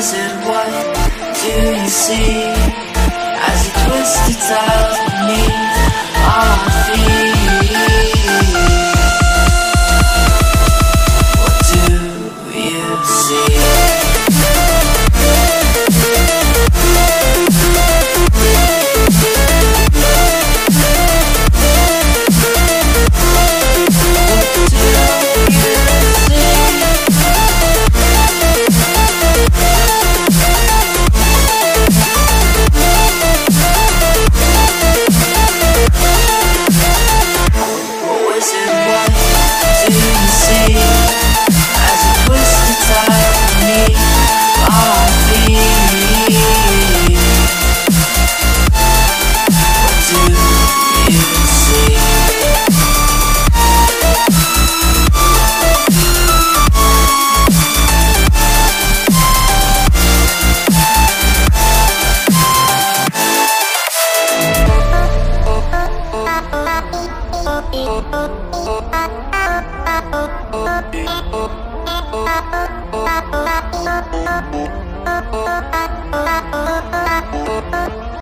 was it? What do you see as you twist your ties me? Thank you.